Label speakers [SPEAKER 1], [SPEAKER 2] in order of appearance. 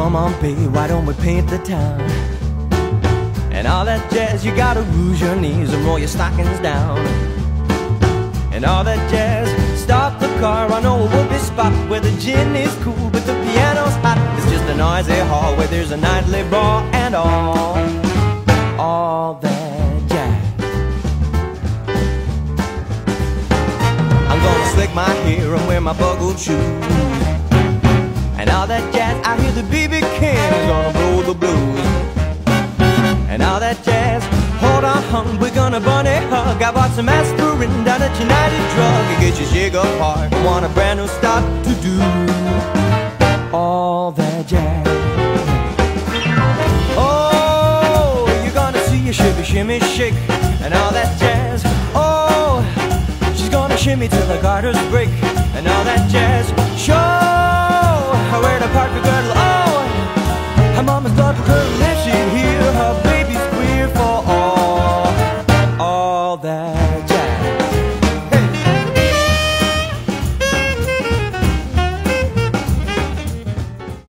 [SPEAKER 1] Come on, baby, why don't we paint the town? And all that jazz, you gotta rouge your knees and roll your stockings down. And all that jazz, stop the car, I know a whoopee spot where the gin is cool, but the piano's hot. It's just a noisy hall where there's a nightly brawl and all, all that jazz. I'm gonna slick my hair and wear my buckled shoes. Hold on, we're gonna bunny hug. I bought some aspirin down at United Drug. It gets you shake apart. Want a brand new start to do all that jazz. Oh, you're gonna see a shimmy, shimmy, shake, and all that jazz. Oh, she's gonna shimmy till the garters break, and all that jazz.